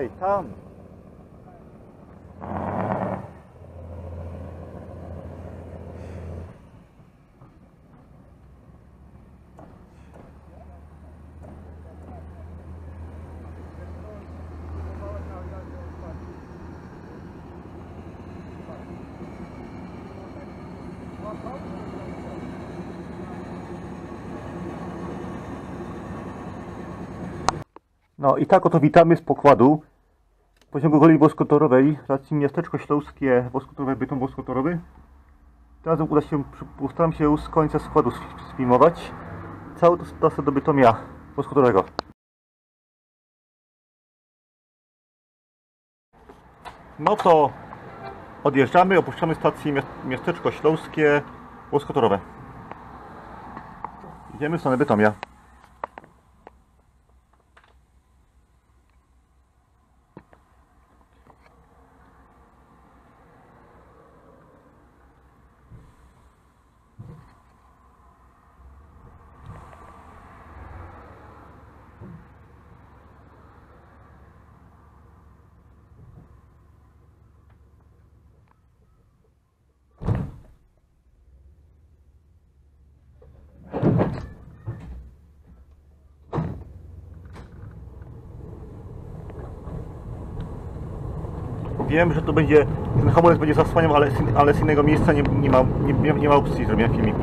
Ej, tam! No i tak oto witamy z pokładu pociągu kolei wąskotorowej, racji miasteczko śląskie wąskotorowe, bytom wąskotorowy. Razem uda się, postaram się z końca składu sf- sfilmować całą trasę do Bytomia wąskotorowego. No to odjeżdżamy, opuszczamy stację miast- miasteczko śląskie wąskotorowe. Idziemy w stronę Bytomia. Wiem, że to będzie, ten hamulec będzie zasłaniał, ale, ale z innego miejsca nie, nie, ma, nie, nie ma opcji zrobienia filmiku.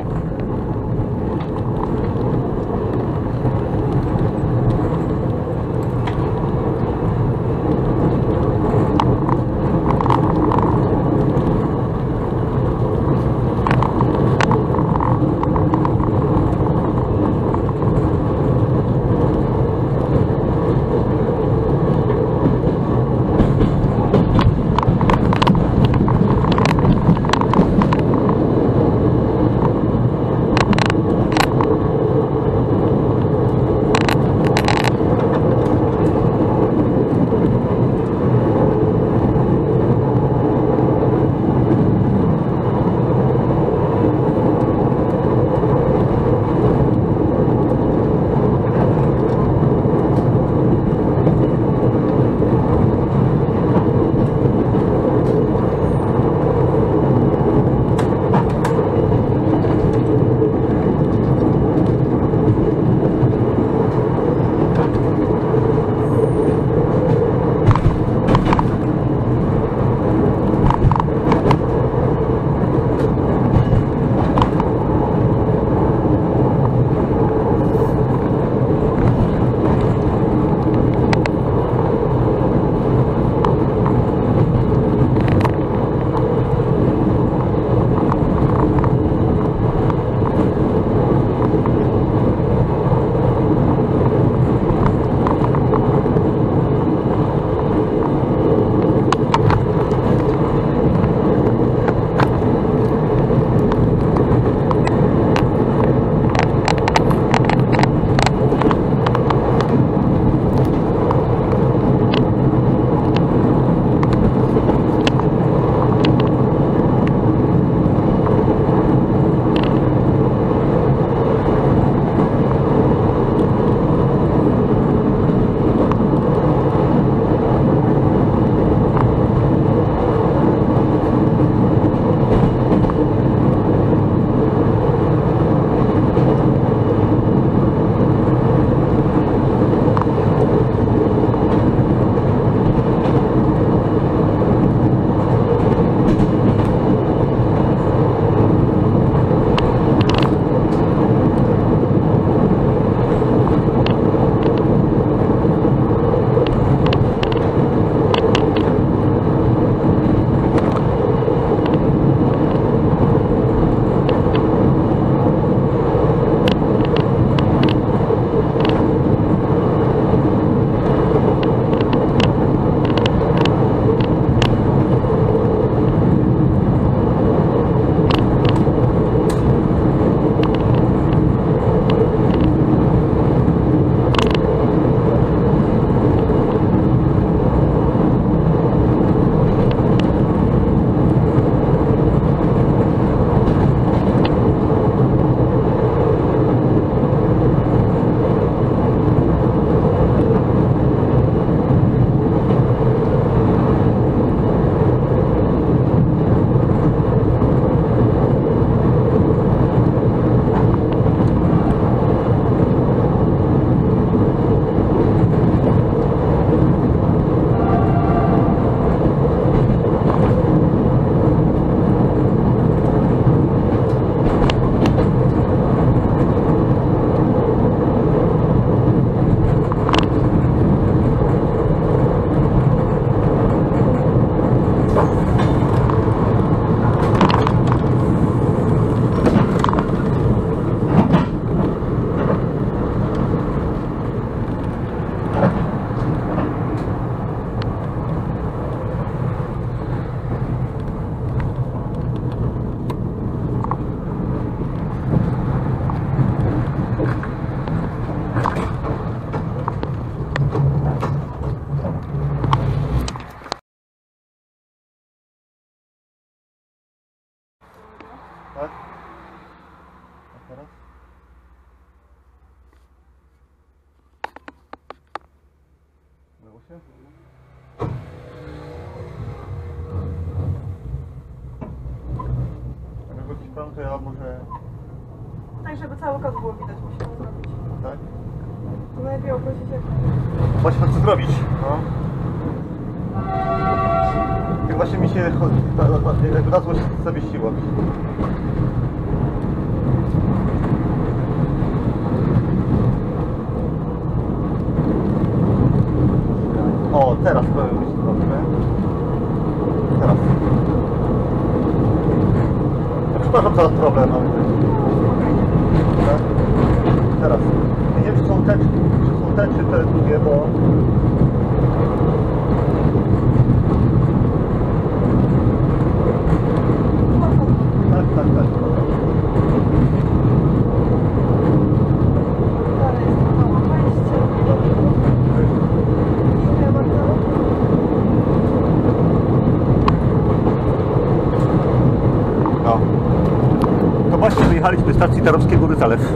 Tak? A teraz? Udało się? Jak go ci pan, to ja może... Tak, żeby cały kod było widać, musimy zrobić. Tak? To najlepiej ogłosić jak Właśnie chcę zrobić. No. Jak właśnie mi się ta- ta- ta- jakby na złość zawiesiło. O, teraz powiem być dobrze. Teraz. Ja przepraszam za problem, ale... Tak? Teraz. Nie wiem, czy są te, czy są te, czy te drugie, bo... Tak, tak. No. To właśnie wyjechaliśmy z stacji Tarowskiego Góry Zalew.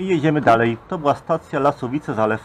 I jedziemy dalej. To była stacja Lasowice Zalew.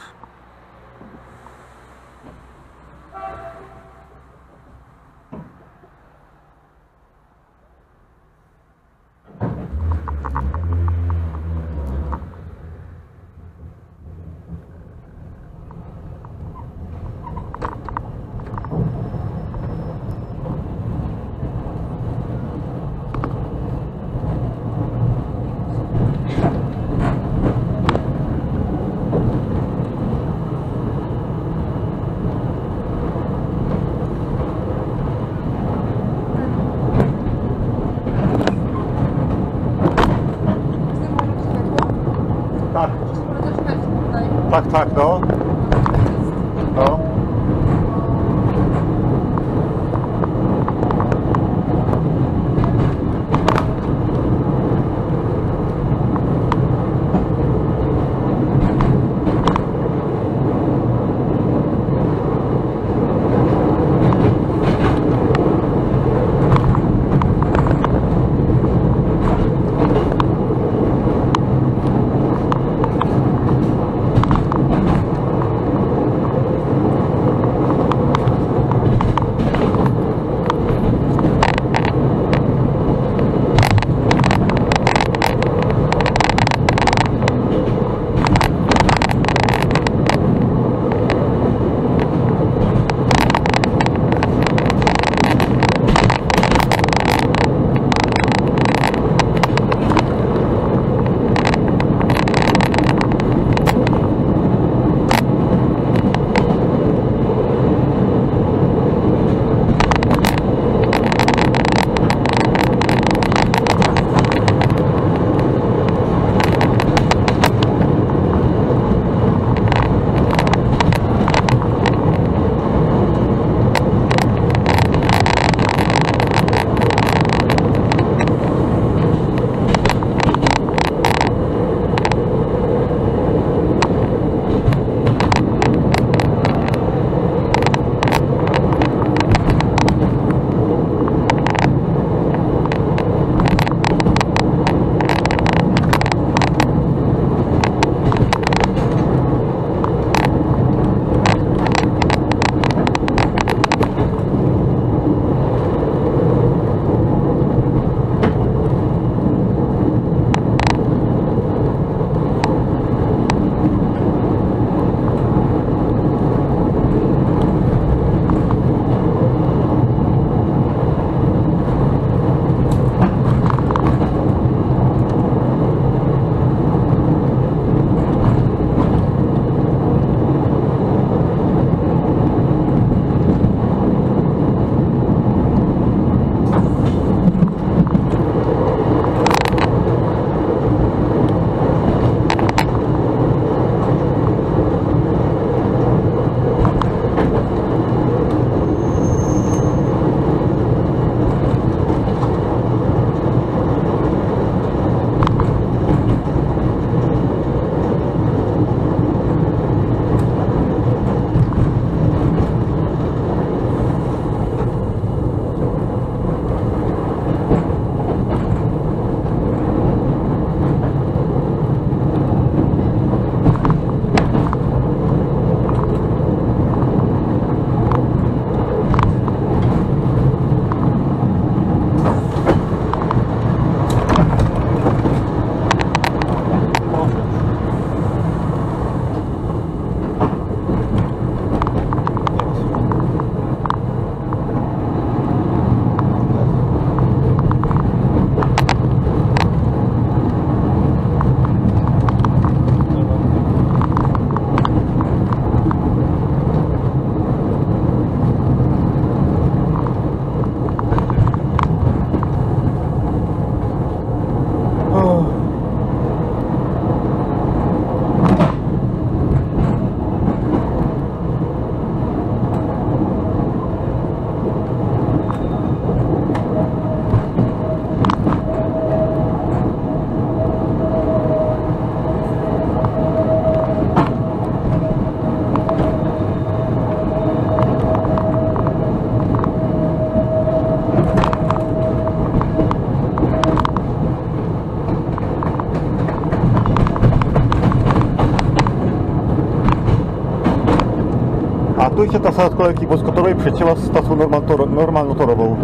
Trasa od kolejki woskotorowej przecięła stacją normalno- normalnotorową.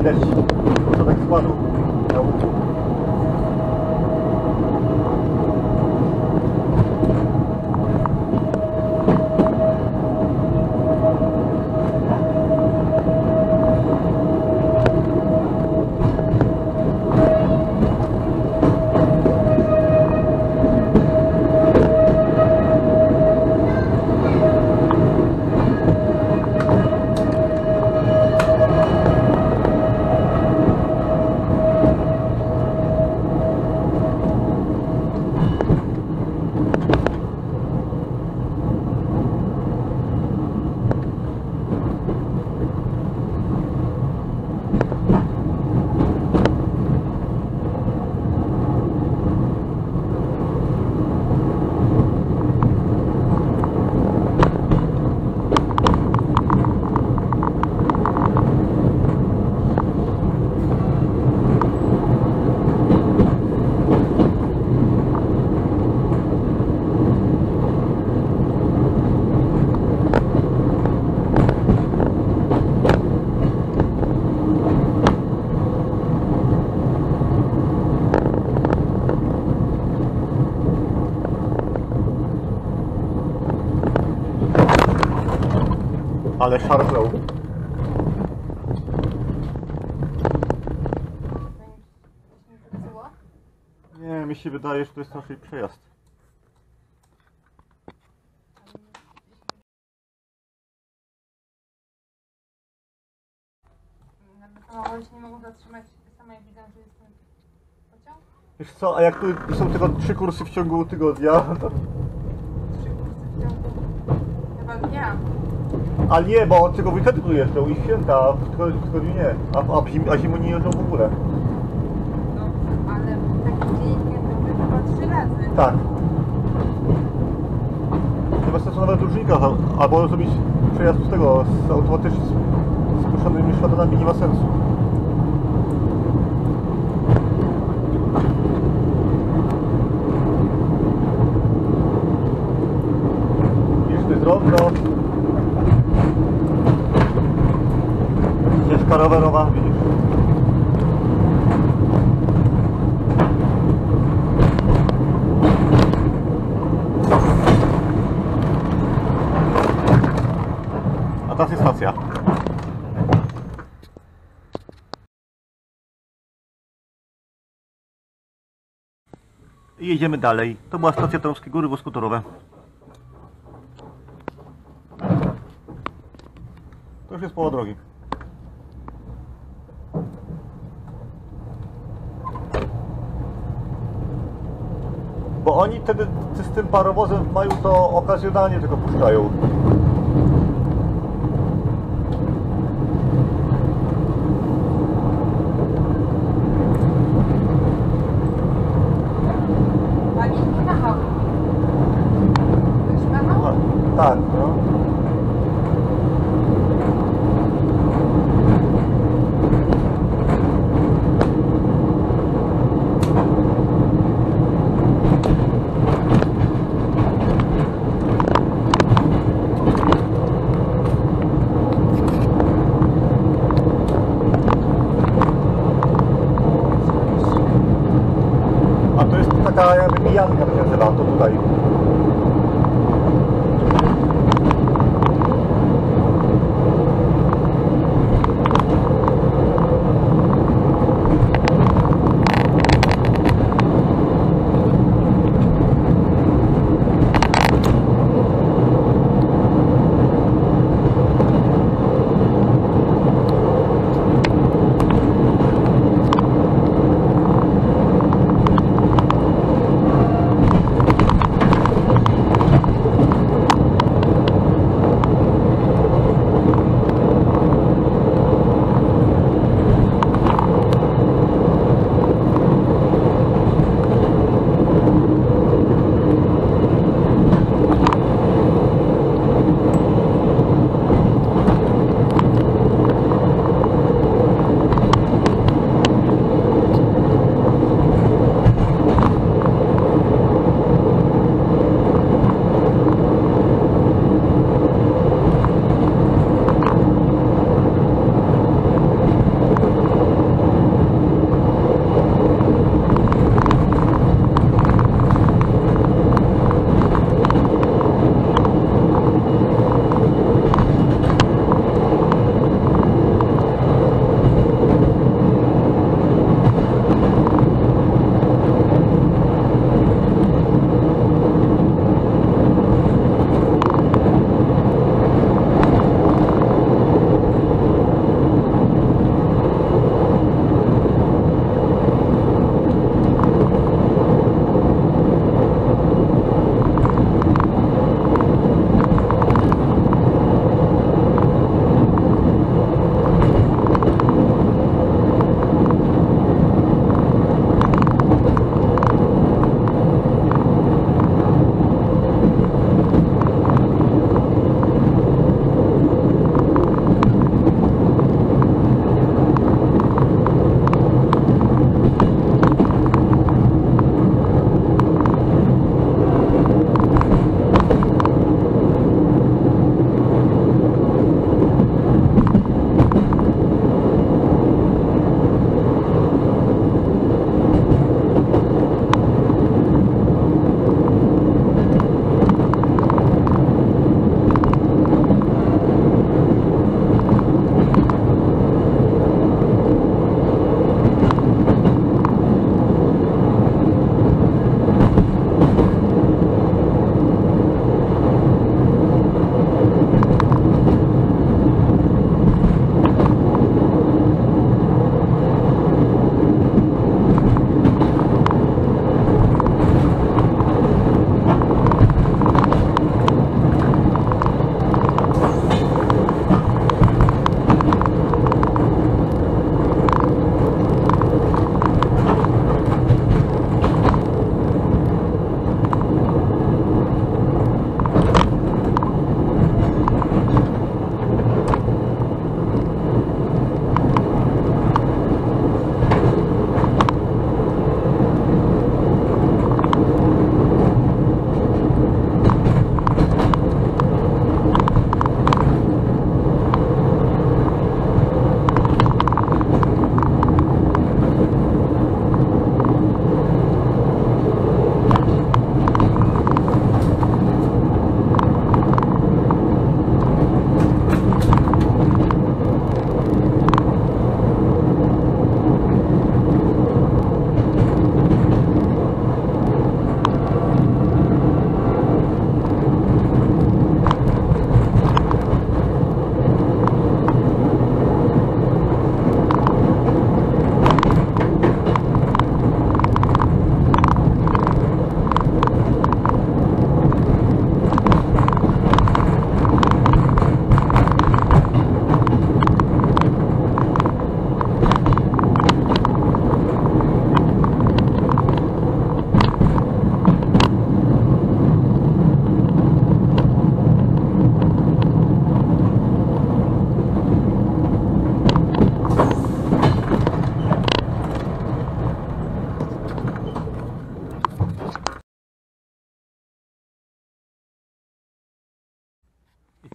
Widać początek składu na łuku. Ale szarpnął. Nie, mi się wydaje, że to jest raczej przejazd. Samochód się nie mogą zatrzymać sama jak widzę, że jest ten pociąg. Wiesz co, a jak tu są tylko trzy kursy w ciągu tygodnia, to... Trzy kursy w ciągu chyba dnia. A nie, bo on tylko w weekendy tu jeżdżą i święta, a w tygodniu, w tygodniu nie. A, a, w zim, a zimą nie jeżdżą w ogóle. No, ale taki dzień chyba trzy razy. Tak. Ma sensu nawet różnika, a- albo zrobić przejazd z tego, z automatycznie z spuszczonymi szlabanami nie ma sensu. Widzisz, to rowerowa. A teraz jest stacja. I jedziemy dalej. To była stacja Tarnowskie Góry Woskutorowe. To już jest połowa drogi. Bo oni wtedy z tym parowozem w maju to okazjonalnie tylko puszczają.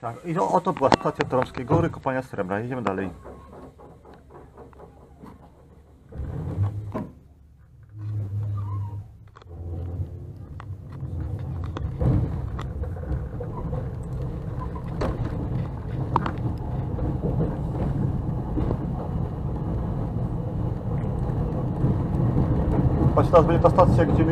Tak, i oto była stacja Tromskie Góry, kopania srebra. Jedziemy dalej. Patrz, teraz będzie ta stacja, gdzie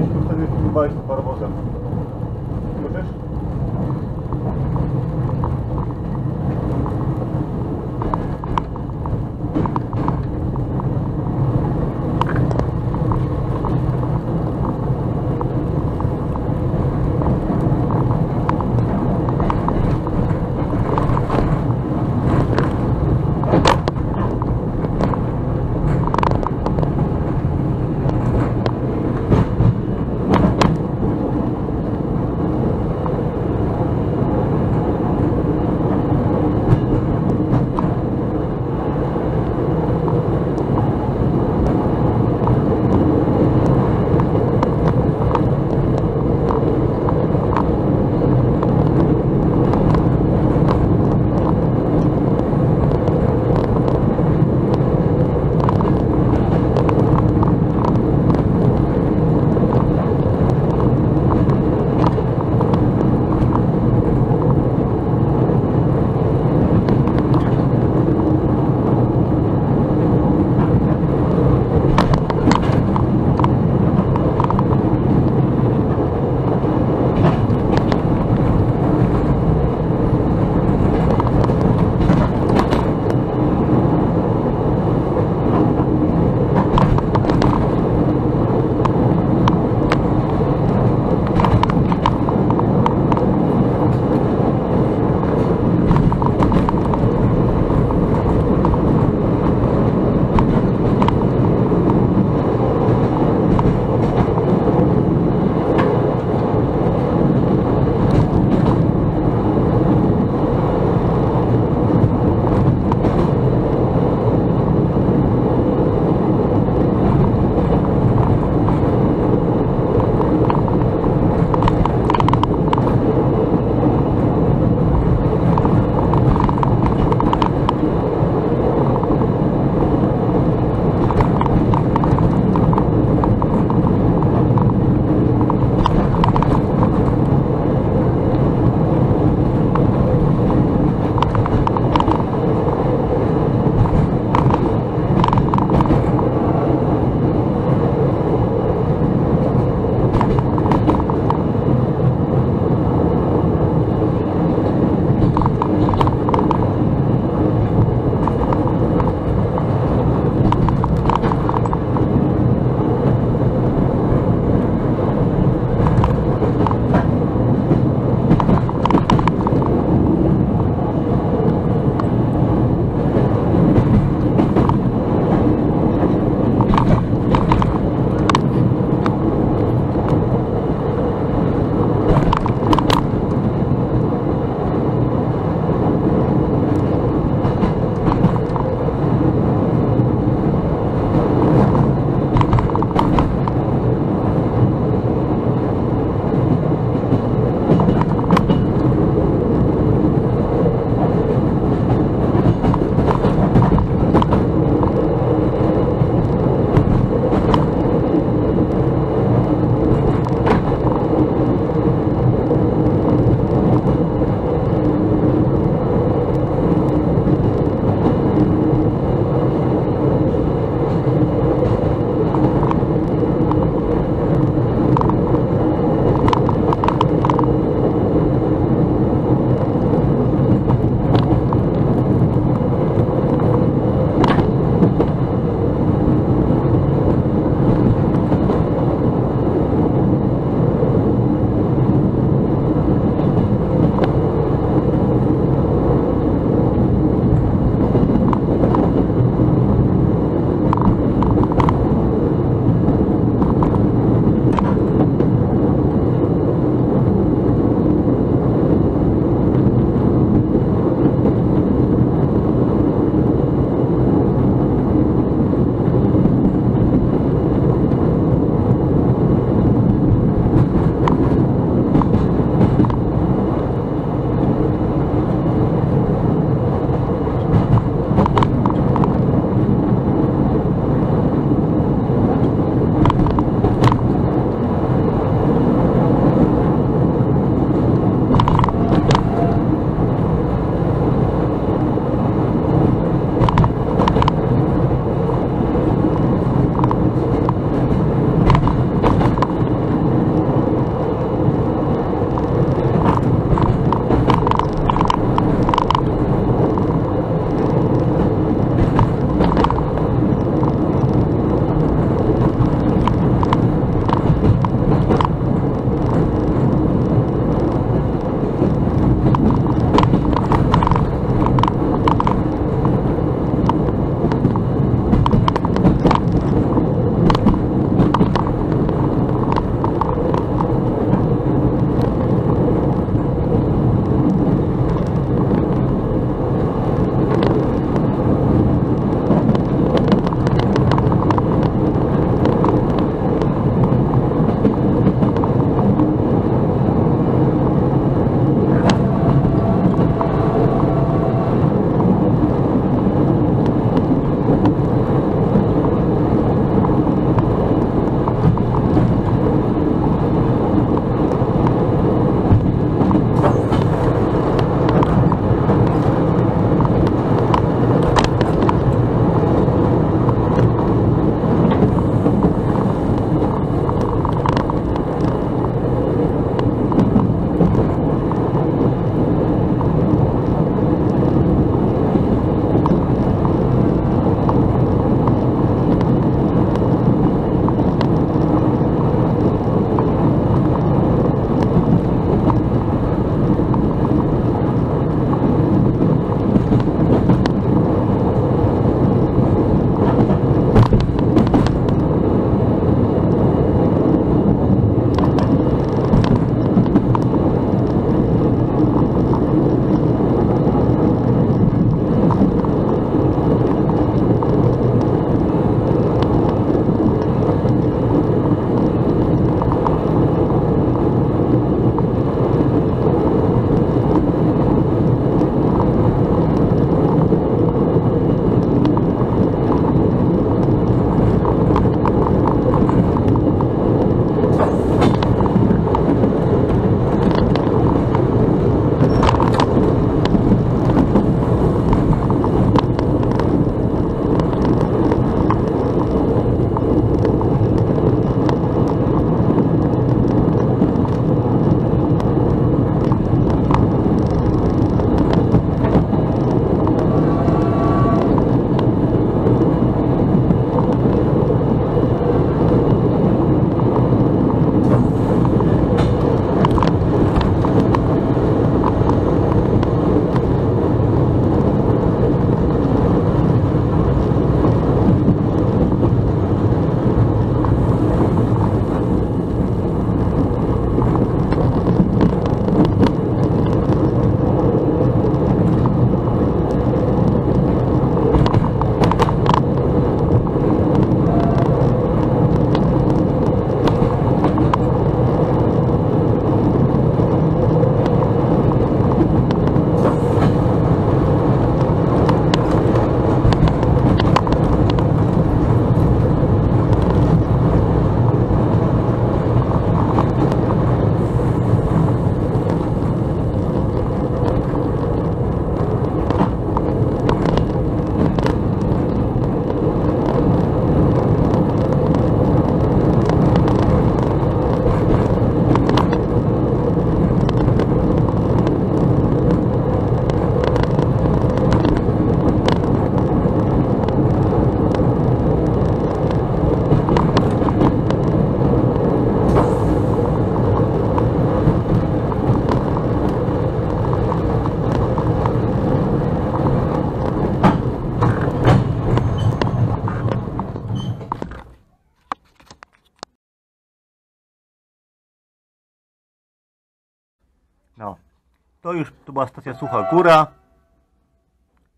była stacja Sucha Góra.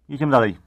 Jedziemy dalej.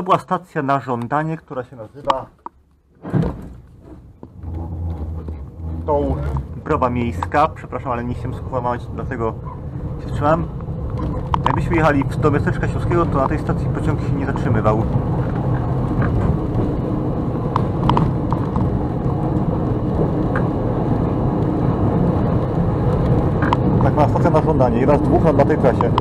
To była stacja na żądanie, która się nazywa tą Browa Miejska. Przepraszam, ale nie chciałem skłamać, dlatego się wstrzymałem. Jakbyśmy jechali do miasteczka Śląskiego, to na tej stacji pociąg się nie zatrzymywał. Tak ma stacja na żądanie i raz dwóch na tej trasie.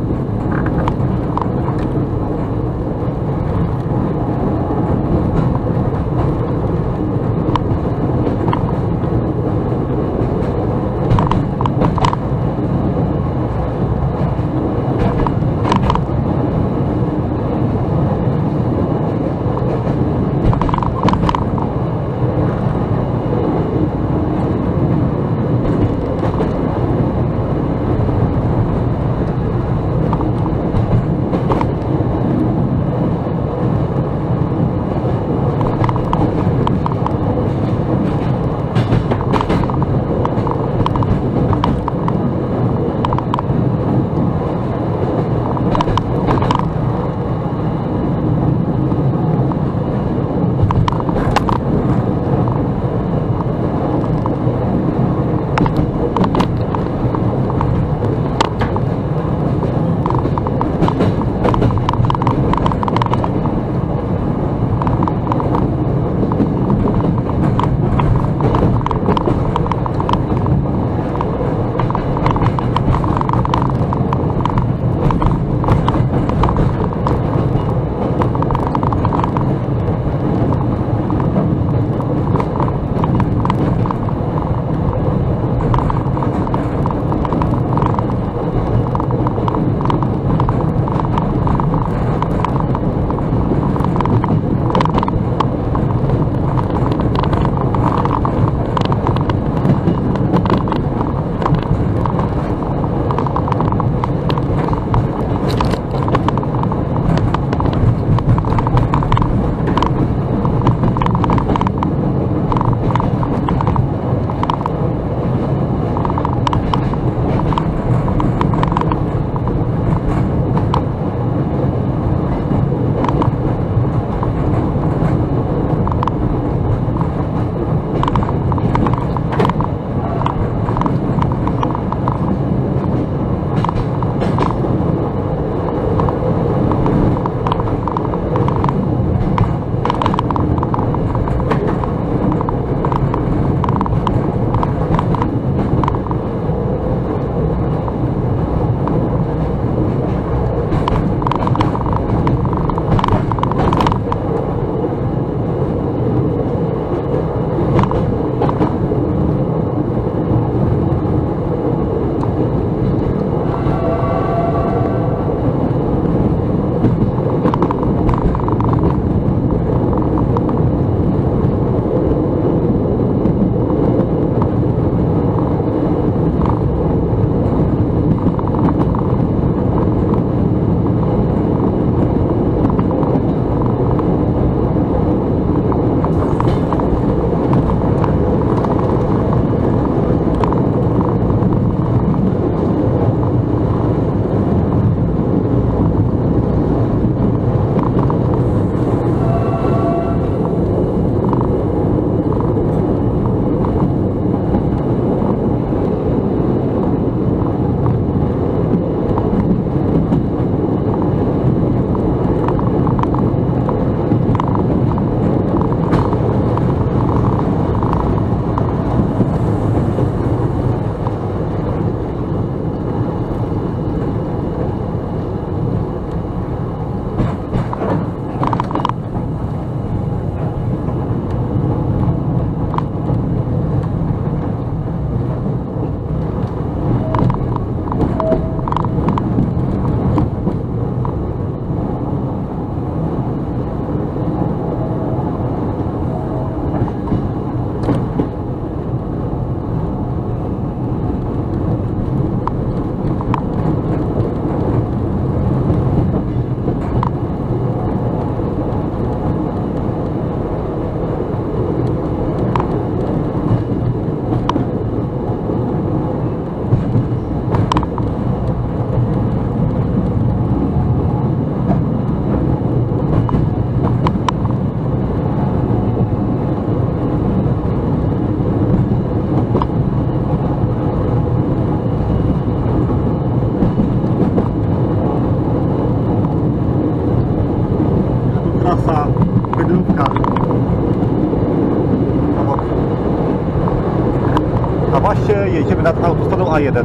jedziemy nad autostradą A1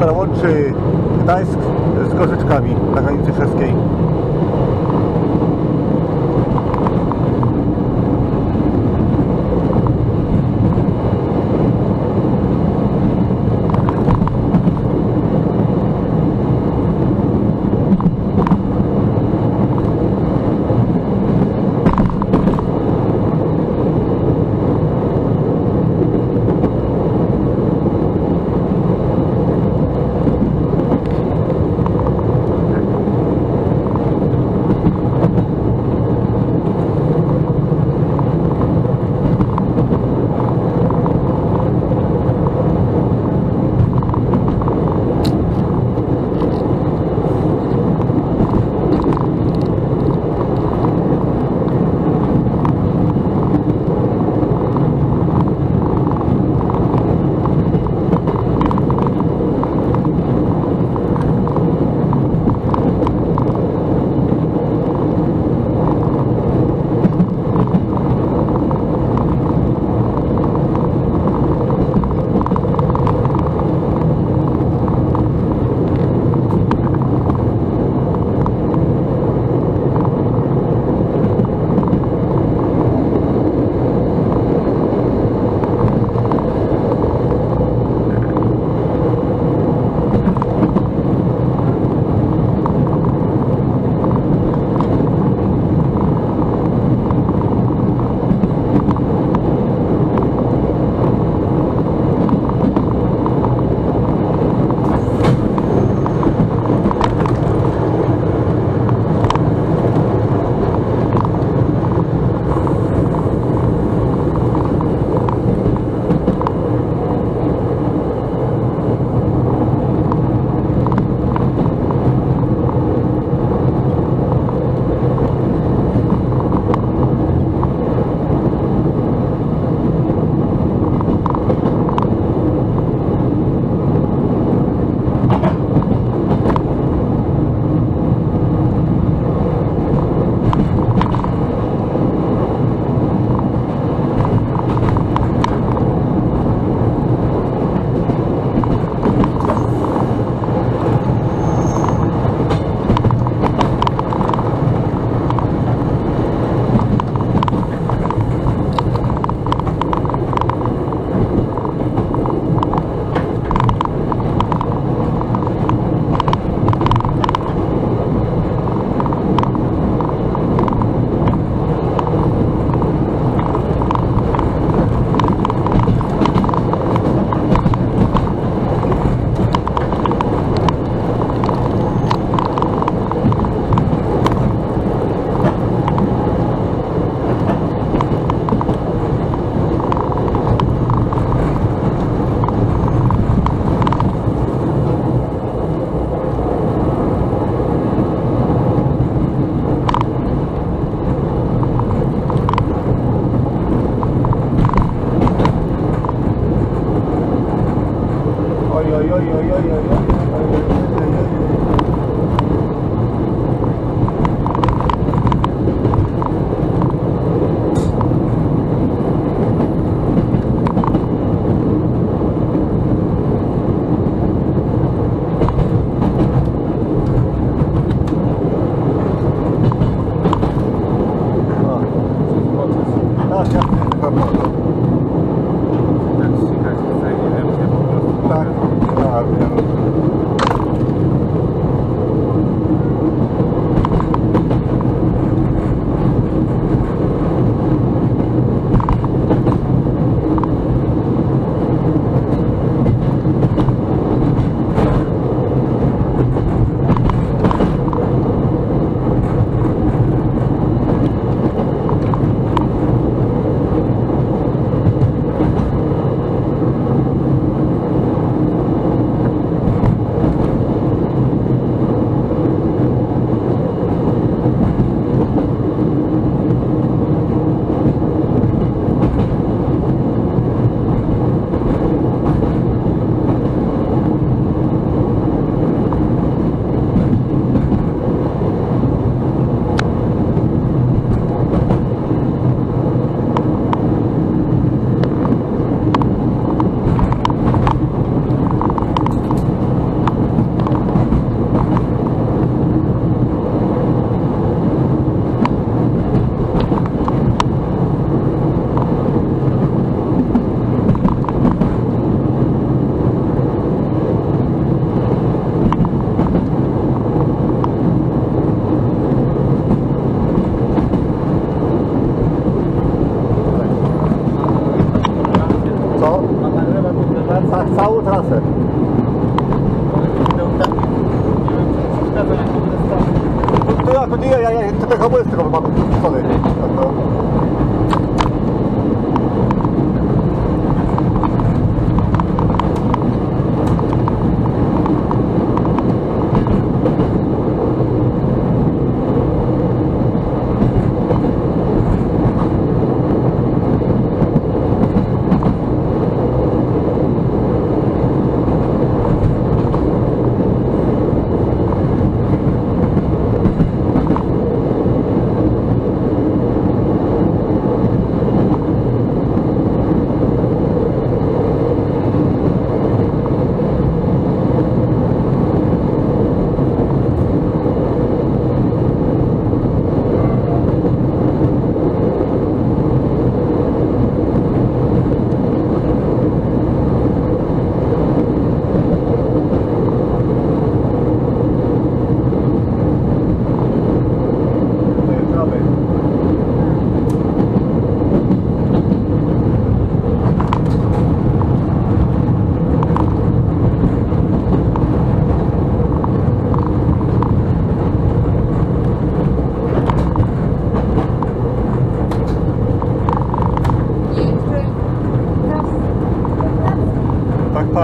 która łączy Gdańsk z Gorzyczkami na granicy czeskiej.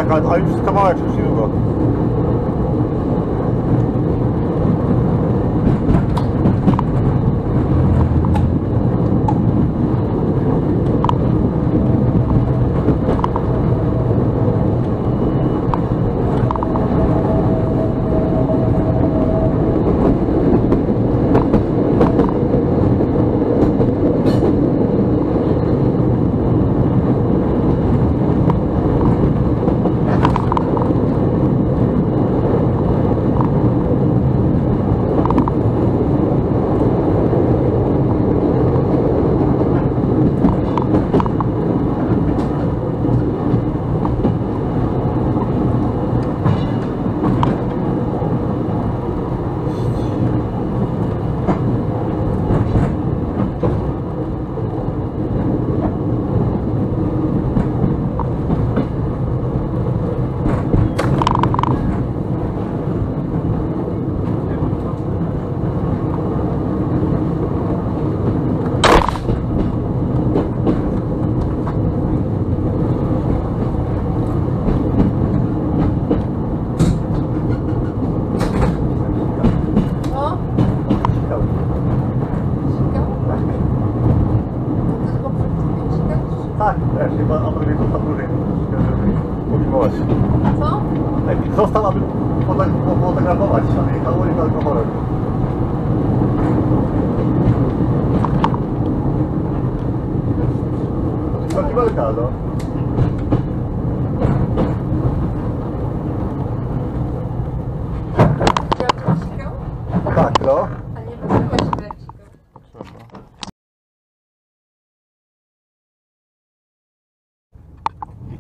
back on homes out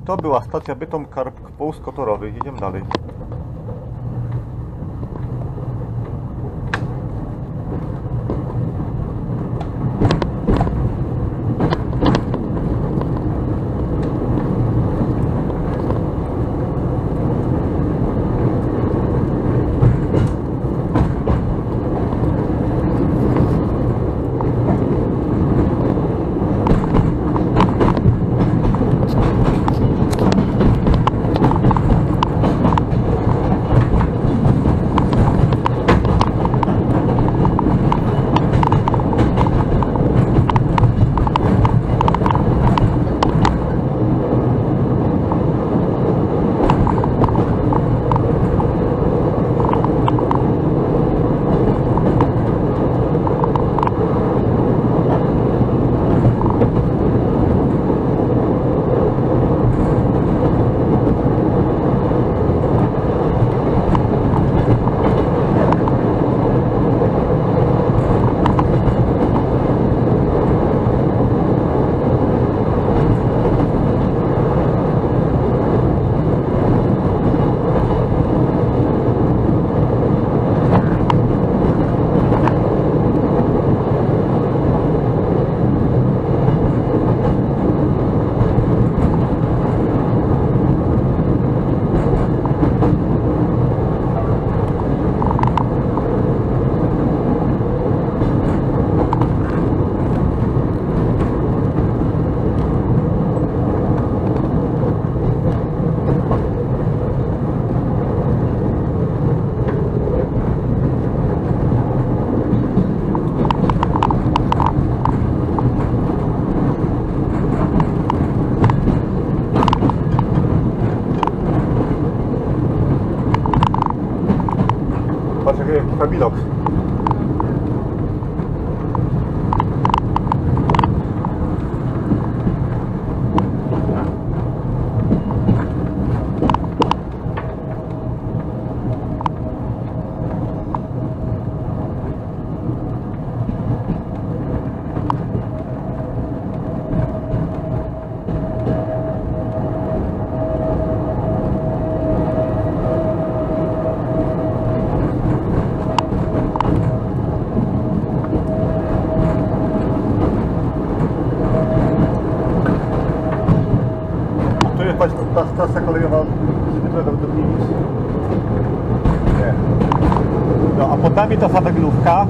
To była stacja Bytom Karp Kołsko Torowy. Idziemy dalej. Patrz jaki fabilok. Tu jest patrz, ta trasa kolejowa z Bydgoszczy do Gliwic. Nie. A pod nami trasa Węglówka.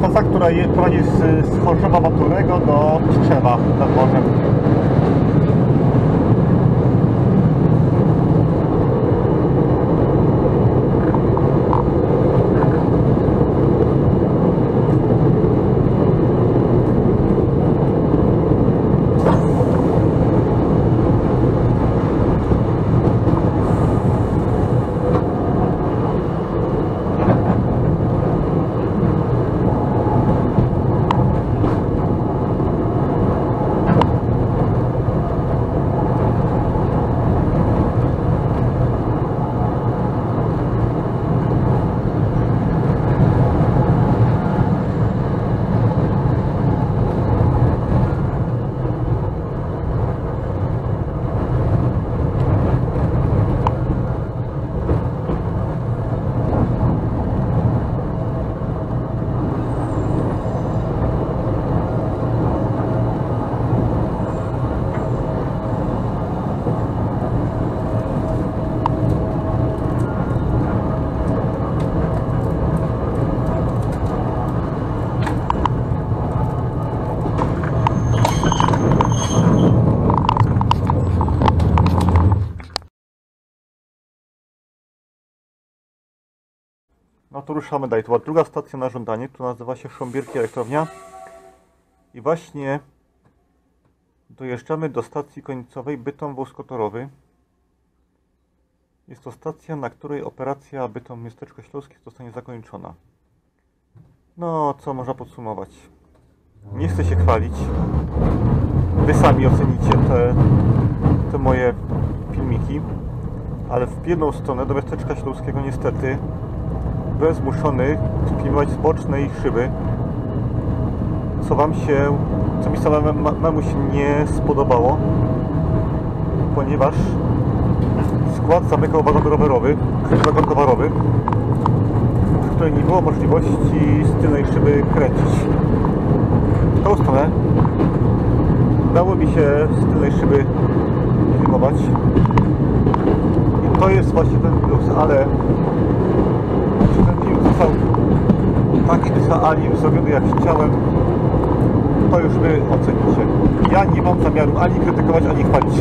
Trasa, która prowadzi z, z Chorszowa Maturego do Strzewa nad morzem. Ruszamy dalej. To była druga stacja na żądanie, tu nazywa się Sząbierki Elektrownia. I właśnie dojeżdżamy do stacji końcowej Bytom Wąskotorowy. Jest to stacja, na której operacja Bytom Miasteczko Śląskie zostanie zakończona. No, co można podsumować? Nie chcę się chwalić. Wy sami ocenicie te, te moje filmiki. Ale w jedną stronę do Miasteczka Śląskiego niestety byłem zmuszony filmować z bocznej szyby, co wam się, co mi samemu się nie spodobało, ponieważ skład zamykał wagon rowerowy, wagon towarowy, w której nie było możliwości z tylnej szyby kręcić. W tą stronę udało mi się z tylnej szyby filmować i to jest właśnie ten plus, ale film został tak idealnie zrobiony jak chciałem, to już wy ocenicie. Ja nie mam zamiaru ani krytykować, ani chwalić.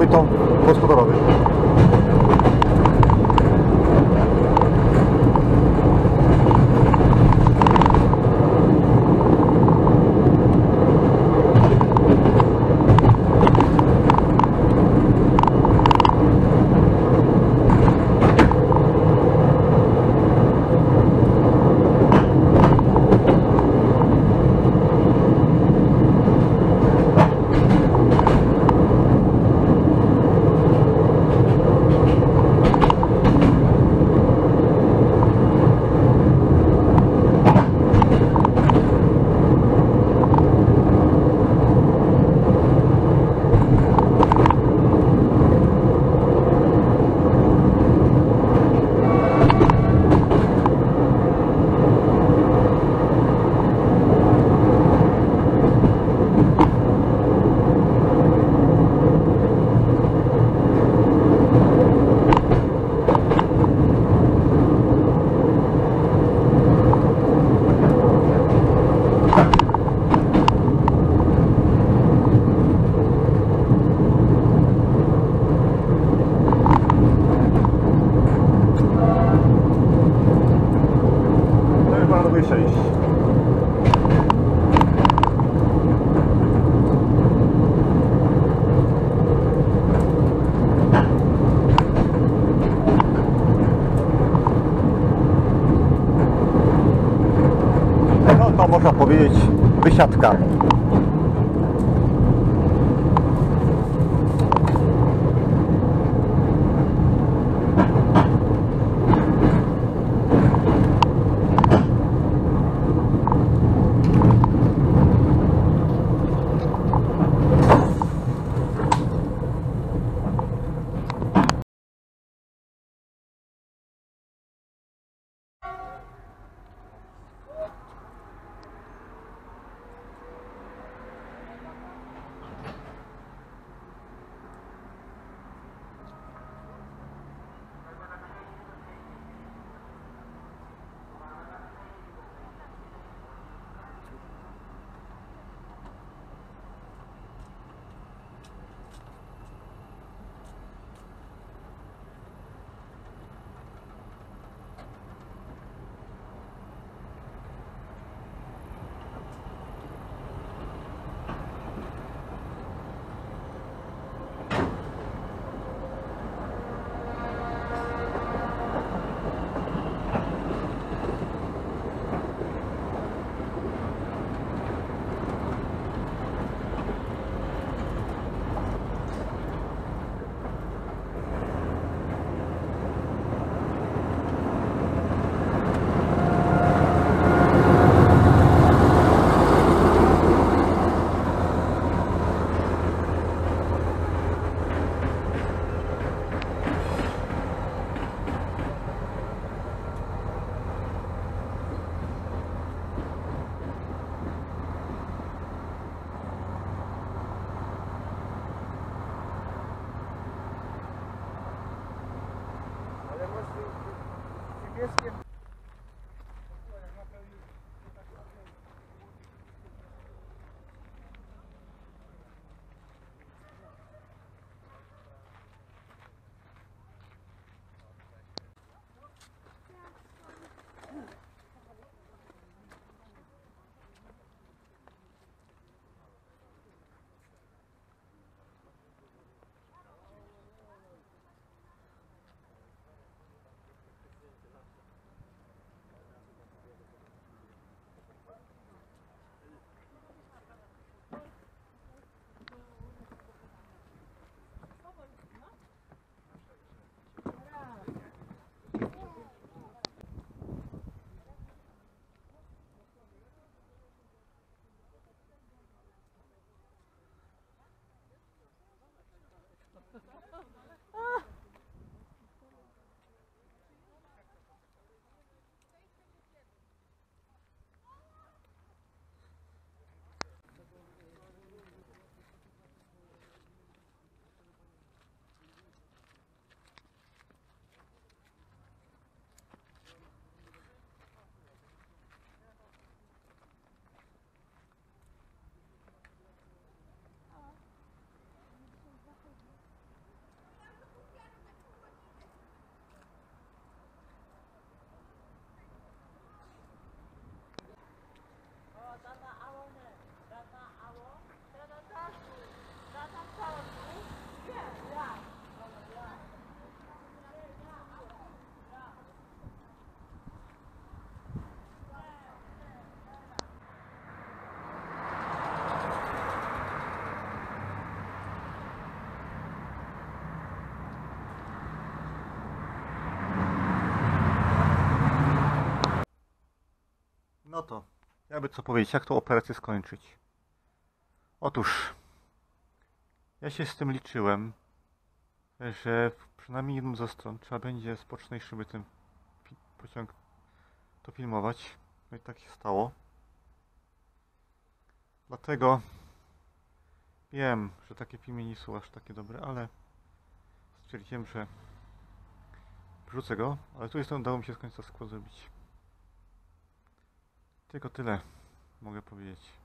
Tym całą bytą gospodarowy. No i chyba do wyjścia iść. No to można powiedzieć wysiadka. No to, jakby co powiedzieć, jak tą operację skończyć? Otóż, ja się z tym liczyłem, że przynajmniej jedną ze stron trzeba będzie z bocznej szyby ten pociąg to filmować. No i tak się stało. Dlatego wiem, że takie filmy nie są aż takie dobre, ale stwierdziłem, że wrzucę go, ale tu jest udało mi się z końca skład zrobić. Tylko tyle mogę powiedzieć.